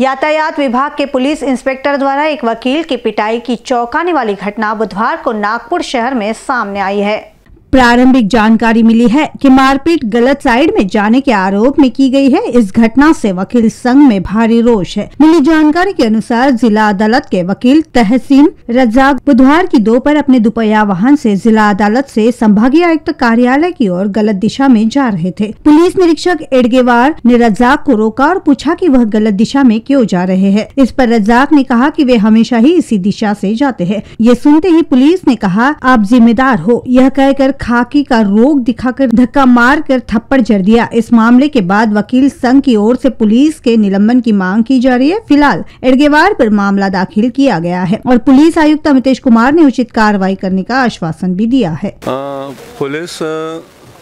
यातायात विभाग के पुलिस इंस्पेक्टर द्वारा एक वकील की पिटाई की चौंकाने वाली घटना बुधवार को नागपुर शहर में सामने आई है। प्रारंभिक जानकारी मिली है कि मारपीट गलत साइड में जाने के आरोप में की गई है। इस घटना से वकील संघ में भारी रोष है। मिली जानकारी के अनुसार जिला अदालत के वकील तहसीन रजाक बुधवार की दोपहर अपने दोपहिया वाहन से जिला अदालत से संभागीय आयुक्त कार्यालय की ओर गलत दिशा में जा रहे थे। पुलिस निरीक्षक एडगेवार ने रजाक को रोका और पूछा की वह गलत दिशा में क्यों जा रहे हैं। इस पर रजाक ने कहा की वे हमेशा ही इसी दिशा ऐसी जाते हैं। ये सुनते ही पुलिस ने कहा, आप जिम्मेदार हो। यह कहकर खाकी का रोग दिखाकर धक्का मार कर थप्पड़ जड़ दिया। इस मामले के बाद वकील संघ की ओर से पुलिस के निलंबन की मांग की जा रही है। फ़िलहाल एडगेवार पर मामला दाखिल किया गया है और पुलिस आयुक्त अमितेश कुमार ने उचित कार्रवाई करने का आश्वासन भी दिया है। पुलिस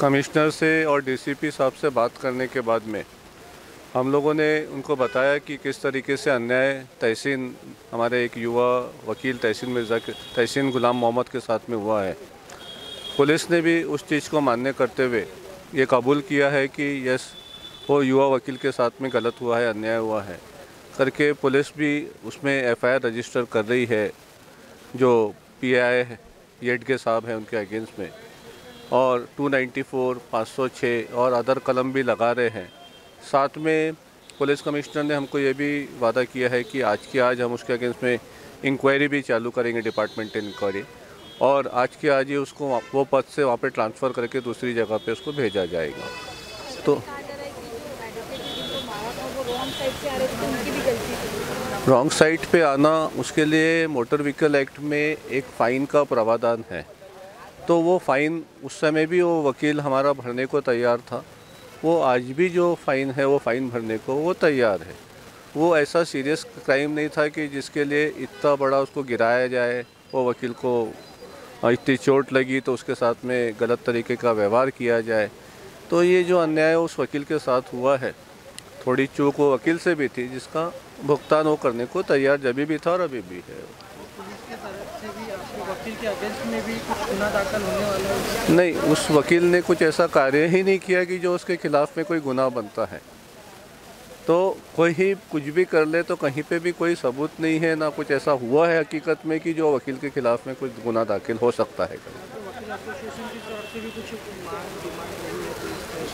कमिश्नर से और डीसीपी साहब से बात करने के बाद में हम लोगों ने उनको बताया कि किस तरीके से अन्याय तहसीन, हमारे एक युवा वकील तहसीन मिर्ज़ा के, तहसीन गुलाम मोहम्मद के साथ में हुआ है। पुलिस ने भी उस चीज़ को मान्य करते हुए ये कबूल किया है कि यस वो युवा वकील के साथ में गलत हुआ है अन्याय हुआ है। करके पुलिस भी उसमें एफआईआर रजिस्टर कर रही है जो पी पीआई येड के साहब हैं उनके अगेंस्ट में। और 294, 506 और अदर कलम भी लगा रहे हैं। साथ में पुलिस कमिश्नर ने हमको ये भी वादा किया है कि आज की आज हम उसके अगेंस्ट में इंक्वायरी भी चालू करेंगे डिपार्टमेंटल इंक्वायरी और आज के आज ही उसको वो पद से वहाँ पे ट्रांसफ़र करके दूसरी जगह पे उसको भेजा जाएगा। तो रॉन्ग साइड पे आना उसके लिए मोटर व्हीकल एक्ट में एक फ़ाइन का प्रावधान है। तो वो फ़ाइन उस समय भी वो वकील हमारा भरने को तैयार था। वो आज भी जो फ़ाइन है, वो फ़ाइन भरने को वो तैयार है। वो ऐसा सीरियस क्राइम नहीं था कि जिसके लिए इतना बड़ा उसको गिराया जाए, वो वकील को इतनी चोट लगी तो उसके साथ में गलत तरीके का व्यवहार किया जाए। तो ये जो अन्याय उस वकील के साथ हुआ है, थोड़ी चूक वो वकील से भी थी जिसका भुगतान वो करने को तैयार जब भी था और अभी भी है। नहीं, उस वकील ने कुछ ऐसा कार्य ही नहीं किया कि जो उसके खिलाफ में कोई गुनाह बनता है। तो कोई ही कुछ भी कर ले तो कहीं पे भी कोई सबूत नहीं है, ना कुछ ऐसा हुआ है हकीकत में कि जो वकील के खिलाफ में कुछ गुना दाखिल हो सकता है?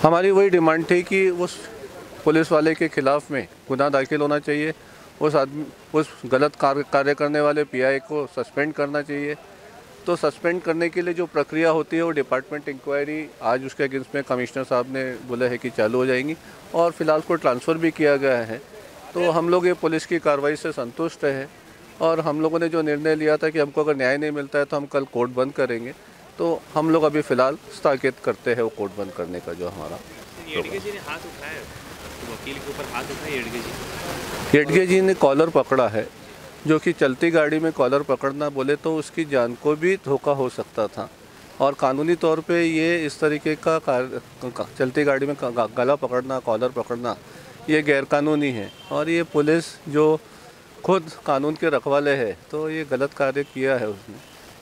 हमारी वही डिमांड थी कि उस पुलिस वाले के खिलाफ में गुना दाखिल होना चाहिए, उस आदमी, उस गलत कार्य करने वाले पीआई को सस्पेंड करना चाहिए। तो सस्पेंड करने के लिए जो प्रक्रिया होती है वो डिपार्टमेंट इंक्वायरी आज उसके अगेंस्ट में कमिश्नर साहब ने बोला है कि चालू हो जाएँगी और फ़िलहाल को ट्रांसफ़र भी किया गया है। तो हम लोग ये पुलिस की कार्रवाई से संतुष्ट है और हम लोगों ने जो निर्णय लिया था कि हमको अगर न्याय नहीं मिलता है तो हम कल कोर्ट बंद करेंगे। तो हम लोग अभी फ़िलहाल स्थागित करते हैं वो कोर्ट बंद करने का जो हमारा येडगे जी ने कॉलर पकड़ा है। जो कि चलती गाड़ी में कॉलर पकड़ना बोले तो उसकी जान को भी धोखा हो सकता था। और कानूनी तौर पे ये इस तरीके का चलती गाड़ी में गला पकड़ना, कॉलर पकड़ना, ये गैरकानूनी है। और ये पुलिस जो खुद कानून के रखवाले है तो ये गलत कार्य किया है उसने।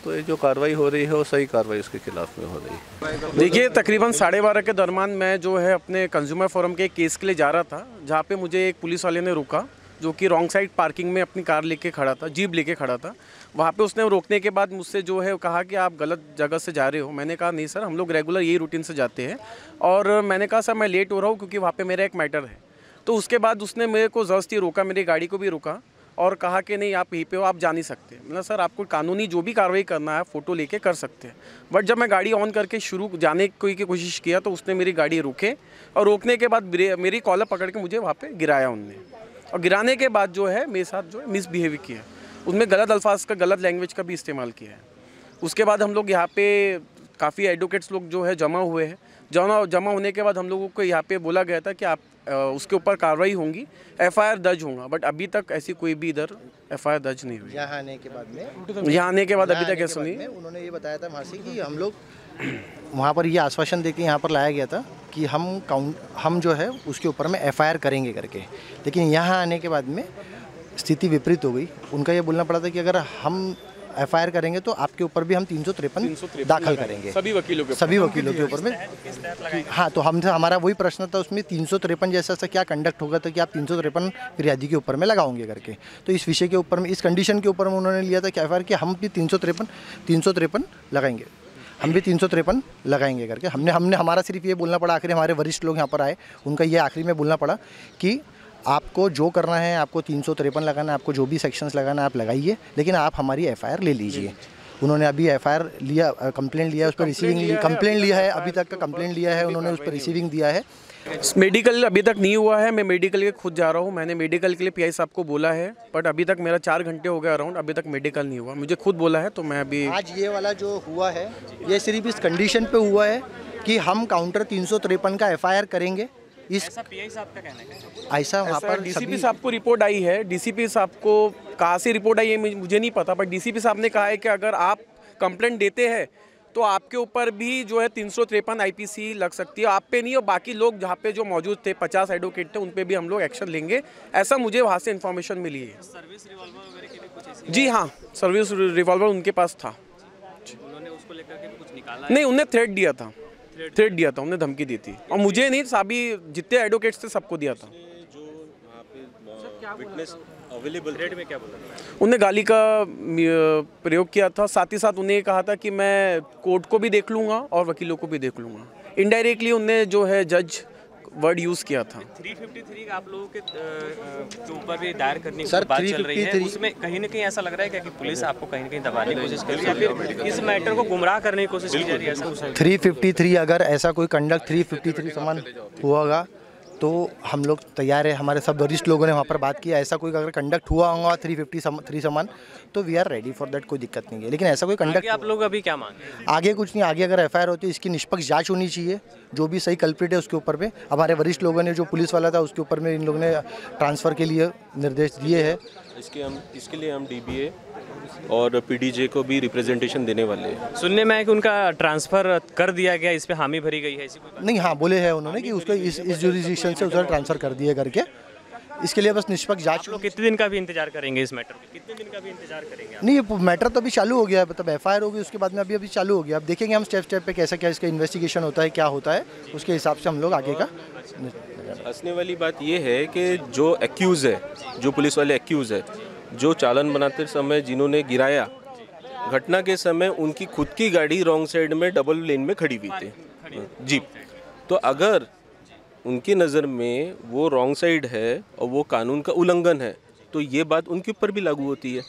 तो ये जो कार्रवाई हो रही है, वो सही कार्रवाई उसके खिलाफ में हो रही है। देखिए, तकरीबन साढ़े बारह के दरमियान मैं जो है अपने कंज्यूमर फोरम के केस के लिए जा रहा था, जहाँ पे मुझे एक पुलिस वाले ने रुका। जो कि रॉन्ग साइड पार्किंग में अपनी कार लेके खड़ा था, जीप लेके खड़ा था, वहाँ पे उसने रोकने के बाद मुझसे जो है कहा कि आप गलत जगह से जा रहे हो। मैंने कहा, नहीं सर, हम लोग रेगुलर यही रूटीन से जाते हैं। और मैंने कहा, सर, मैं लेट हो रहा हूँ क्योंकि वहाँ पर मेरा एक मैटर है। तो उसके बाद उसने मेरे को ज़बरदस्ती रोका, मेरी गाड़ी को भी रोका और कहा कि, नहीं, आप यहीं पे हो, आप जा नहीं सकते। मतलब सर, आपको कानूनी जो भी कार्रवाई करना है फ़ोटो लेके कर सकते हैं। बट जब मैं गाड़ी ऑन करके शुरू जाने की कोशिश किया तो उसने मेरी गाड़ी रोके और रोकने के बाद मेरी कॉलर पकड़ के मुझे वहाँ पे गिराया उनने। और गिराने के बाद जो है मेरे साथ जो है मिसबिहेव किया। है उसमें गलत अल्फाज का गलत लैंग्वेज का भी इस्तेमाल किया है। उसके बाद हम लोग यहाँ पे काफ़ी एडवोकेट्स लोग जो है जमा हुए हैं। जमा जमा होने के बाद हम लोगों को यहाँ पे बोला गया था कि आप उसके ऊपर कार्रवाई होंगी। एफआईआर दर्ज होगा बट अभी तक ऐसी कोई भी इधर एफआईआर दर्ज नहीं हुई। यहाँ आने के बाद में यहाँ आने के बाद अभी तक ऐसा नहीं उन्होंने ये बताया था वहाँ से कि हम लोग वहाँ पर ये आश्वासन दे के यहाँ पर लाया गया था कि हम काउंट हम जो है उसके ऊपर में एफआईआर करेंगे करके। लेकिन यहाँ आने के बाद में स्थिति विपरीत हो गई। उनका ये बोलना पड़ा था कि अगर हम एफआईआर करेंगे तो आपके ऊपर भी हम तीन दाखिल करेंगे। सभी वकीलों के सभी वकीलों के ऊपर में। हाँ तो हम हमारा वही प्रश्न था उसमें तीन सौ तिरपन जैसा सा क्या कंडक्ट होगा तो कि आप तीन सौ तिरपन फिरियादी के ऊपर में लगाओगे करके। तो इस विषय के ऊपर में इस कंडीशन के ऊपर में उन्होंने लिया था कि एफआईआर कि हम भी तीन सौ तिरपन तीन सौ तिरपन लगाएँगे। हम भी तीन सौ तिरपन लगाएँगे करके। हमने हमने, हमारा सिर्फ़ ये बोलना पड़ा, आखिर हमारे वरिष्ठ लोग यहाँ पर आए, उनका ये आखिरी में बोलना पड़ा कि आपको जो करना है, आपको तीन सौ तिरपन लगाना है, आपको जो भी सेक्शंस लगाना है, आप लगाइए, लेकिन आप हमारी एफआईआर ले लीजिए। उन्होंने अभी एफआईआर लिया कंप्लेंट लिया उस पर रिसीविंग कंप्लेंट लिया है अभी तक का कंप्लेंट लिया है उन्होंने उस पर रिसीविंग दिया है। मेडिकल अभी तक नहीं हुआ है मैं मेडिकल के खुद जा रहा हूँ मैंने मेडिकल के लिए पीआई साहब को बोला है बट अभी तक मेरा चार घंटे हो गए अराउंड अभी तक मेडिकल नहीं हुआ। मुझे खुद बोला है तो मैं अभी आज ये वाला जो हुआ है ये सिर्फ़ इस कंडीशन पे हुआ है कि हम काउंटर तीन का एफआईआर करेंगे। इस ऐसा पीआई साहब का कहना है। ऐसा वहाँ पर डीसीपी साहब को रिपोर्ट आई है डीसीपी साहब को कहाँ से रिपोर्ट आई है मुझे नहीं पता पर डीसीपी साहब ने कहा है कि अगर आप कंप्लेंट देते हैं तो आपके ऊपर भी जो है तीन सौ तिरपन आई लग सकती है। आप पे नहीं और बाकी लोग जहाँ पे जो मौजूद थे पचास एडवोकेट थे उन पे भी हम लोग एक्शन लेंगे। ऐसा मुझे वहाँ से इन्फॉर्मेशन मिली है। सर्विस रिवॉल्वर जी हाँ सर्विस रिवॉल्वर उनके पास था। उन्होंने उसको लेकर के कुछ निकाला नहीं उन्हें थ्रेट दिया था। थ्रेट दिया था उन्हें धमकी दी थी। और मुझे नहीं सभी जितने एडवोकेट्स थे सबको दिया था। विटनेस अवेलेबल रेट में क्या बोला उन्हें गाली का प्रयोग किया था। साथ ही साथ उन्हें कहा था कि मैं कोर्ट को भी देख लूँगा और वकीलों को भी देख लूँगा। इनडायरेक्टली उनने जो है जज वर्ड यूज़ किया था। 353 आप लोगों के ऊपर भी दायर करने की बात चल रही है उसमें कहीं ना कहीं ऐसा लग रहा है कि पुलिस आपको कहीं ना कहीं दबाने की कोशिश कर रही है? फिर इस मैटर को गुमराह करने की कोशिश की जा रही है? थ्री फिफ्टी थ्री अगर ऐसा कोई कंडक्ट थ्री फिफ्टी थ्री समान हुआ तो हम लोग तैयार है। हमारे सब वरिष्ठ लोगों ने वहाँ पर बात की। ऐसा कोई अगर कंडक्ट हुआ होगा थ्री फिफ्टी थ्री समान तो we are ready for that कोई दिक्कत नहीं है। लेकिन ऐसा कोई कंडक्ट आप लोग अभी क्या मांग आगे कुछ नहीं आगे अगर एफआईआर होती है इसकी निष्पक्ष जाँच होनी चाहिए। जो भी सही कल्प्रिट है उसके ऊपर में हमारे वरिष्ठ लोगों ने जो पुलिस वाला था उसके ऊपर में इन लोगों ने ट्रांसफ़र के लिए निर्देश दिए हैं। इसके हम इसके लिए हम डीबीए और पीडीजे को भी रिप्रेजेंटेशन देने वाले हैं। सुनने में है कि उनका ट्रांसफ़र कर दिया गया इस पर हामी भरी गई है इसी नहीं हाँ बोले हैं उन्होंने कि उसको इस इस जुडिशन से उसका ट्रांसफ़र कर दिए करके। इसके लिए बस निष्पक्ष जाँच लोग कितने दिन का भी इंतज़ार करेंगे इस मैटर में कितने दिन का भी इंतज़ार करेंगे नहीं ये मैटर तो अभी चालू हो गया है मतलब एफ़ होगी उसके बाद में अभी अभी चालू हो गया अब देखेंगे हम स्टेप स्टेप पे कैसा क्या इसका इन्वेस्टिगेशन होता है क्या होता है उसके हिसाब से हम लोग आगे का हंसने वाली बात ये है कि जो एक्यूज़ है जो पुलिस वाले एक्यूज़ है जो चालन बनाते समय जिन्होंने गिराया घटना के समय उनकी खुद की गाड़ी रॉन्ग साइड में डबल लेन में खड़ी हुई थी। जीप तो अगर उनकी नज़र में वो रॉन्ग साइड है और वो कानून का उल्लंघन है तो ये बात उनके ऊपर भी लागू होती है।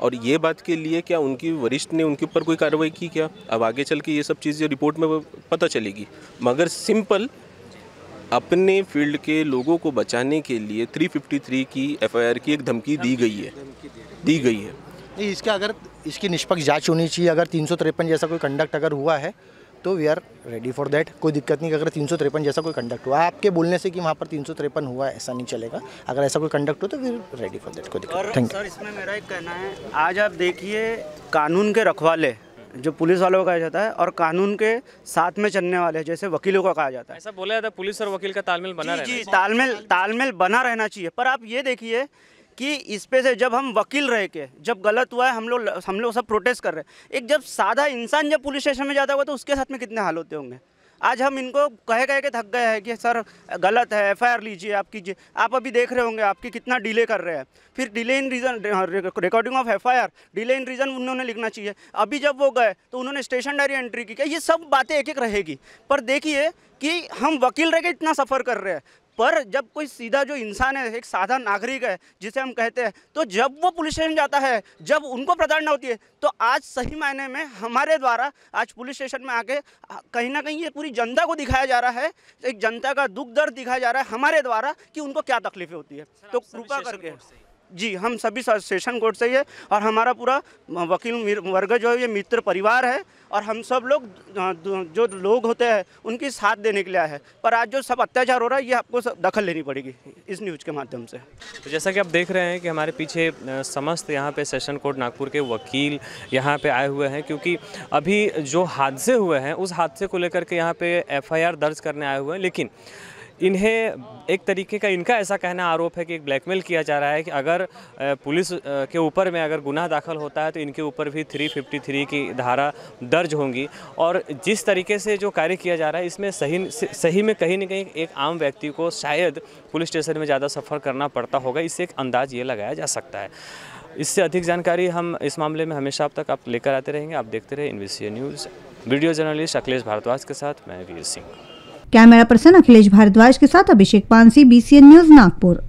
और ये बात के लिए क्या उनकी वरिष्ठ ने उनके ऊपर कोई कार्रवाई की क्या? अब आगे चल के ये सब चीज़ें रिपोर्ट में पता चलेगी। मगर सिंपल अपने फ़ील्ड के लोगों को बचाने के लिए 353 की एफआईआर की एक धमकी दी गई है। दी गई है। इसका अगर, इसकी निष्पक्ष जाँच होनी चाहिए। अगर तीन सौ तिरपन जैसा कोई कंडक्ट अगर हुआ है तो we are ready for that कोई दिक्कत नहीं अगर तीन जैसा कोई कंडक्ट हुआ आपके बोलने से कि वहाँ पर तीन हुआ ऐसा नहीं चलेगा। अगर ऐसा कोई कंडक्ट हो तो वी रेडी फॉर दैट कोई दिक्कत थैंक सर इसमें मेरा एक कहना है आज आप देखिए कानून के रखवाले जो पुलिस वालों को कहा जाता है और कानून के साथ में चलने वाले जैसे वकीलों को कहा जाता है। ऐसा बोला जाता है पुलिस और वकील का तालमेल बना जी, जी तालमेल तालमेल बना रहना चाहिए। पर आप ये देखिए कि इस पे से जब हम वकील रह के, जब गलत हुआ है, हम लोग हम लोग सब प्रोटेस्ट कर रहे हैं। एक जब सादा इंसान जब पुलिस स्टेशन में जाता हुआ तो उसके साथ में कितने हाल होते होंगे? आज हम इनको कहे कहे के थक गए हैं कि, सर, गलत है एफआईआर लीजिए, आप कीजिए। आप अभी देख रहे होंगे आपकी कितना डिले कर रहे हैं। फिर delay in reason recording of FIR delay in reason उन्होंने लिखना चाहिए। अभी जब वो गए तो उन्होंने स्टेशन डायरी एंट्री की। क्या ये सब बातें एक एक रहेगी? पर देखिए कि हम वकील रह के इतना सफ़र कर रहे हैं। पर जब कोई सीधा जो इंसान है एक साधा नागरिक है जिसे हम कहते हैं तो जब वो पुलिस स्टेशन जाता है जब उनको प्रताड़ना होती है तो आज सही मायने में हमारे द्वारा आज पुलिस स्टेशन में आके कहीं ना कहीं ये पूरी जनता को दिखाया जा रहा है एक जनता का दुख दर्द दिखाया जा रहा है हमारे द्वारा कि उनको क्या तकलीफें होती है। तो कृपा करके जी, हम सभी सेशन कोर्ट से ही है और हमारा पूरा वकील वर्ग जो है, ये मित्र परिवार है और हम सब लोग जो लोग होते हैं, उनकी साथ देने के लिए आए हैं। पर आज जो सब अत्याचार हो रहा है, ये आपको दखल लेनी पड़ेगी इस न्यूज़ के माध्यम से। तो जैसा कि आप देख रहे हैं कि हमारे पीछे समस्त यहाँ पे सेशन कोर्ट, नागपुर के वकील यहाँ पे आए हुए हैं, क्योंकि अभी जो हादसे हुए हैं, उस हादसे को लेकर के यहाँ पे एफआईआर दर्ज करने आए हुए हैं। लेकिन इन्हें एक तरीके का इनका ऐसा कहना आरोप है कि एक ब्लैकमेल किया जा रहा है कि अगर पुलिस के ऊपर में अगर गुनाह दाखिल होता है तो इनके ऊपर भी 353 की धारा दर्ज होंगी। और जिस तरीके से जो कार्य किया जा रहा है, इसमें सही सही में कहीं ना कहीं एक आम व्यक्ति को शायद पुलिस स्टेशन में ज़्यादा सफ़र करना पड़ता होगा, इससे एक अंदाज ये लगाया जा सकता है। इससे अधिक जानकारी हम इस मामले में हमेशा अब तक आप लेकर आते रहेंगे। आप देखते रहे इन news video journalist Akhilesh Bhardwaj के साथ मैं वीर सिंह। कैमरा पर्सन अखिलेश भारद्वाज के साथ अभिषेक पानसी बीसीएन न्यूज़ नागपुर।